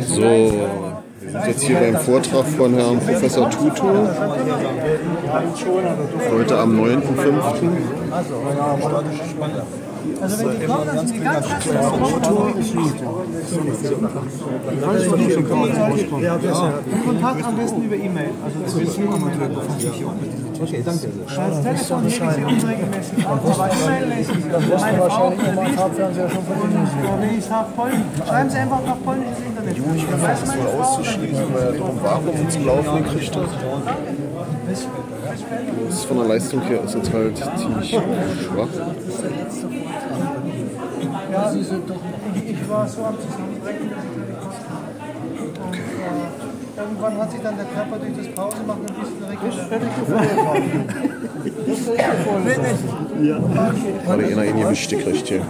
So, wir sind jetzt hier beim Vortrag von Herrn Professor Tuto. Heute am 9.5. Also wenn die kommen, dann sind die ganz Kontakt am besten über E-Mail. Also das ist Okay, danke. Das Telefon schicke ich unregelmäßig auf, aber. Meine Frau liest und wenn ich es habe, Polnisch, schreiben Sie einfach nach Polnisch ins Internet. Ich weiß meine Frau auszuschließen, weil er doch Vakuum zum Laufen gekriegt hat. Das von der Leistung her ist jetzt halt ziemlich schwach. Ja, ich, ich war so am Zusammenbrechen. Und, äh, irgendwann hat sich dann der Körper durch das Pausenmachen ein bisschen regeneriert. Gerade einer in die Wischte kriegt hier.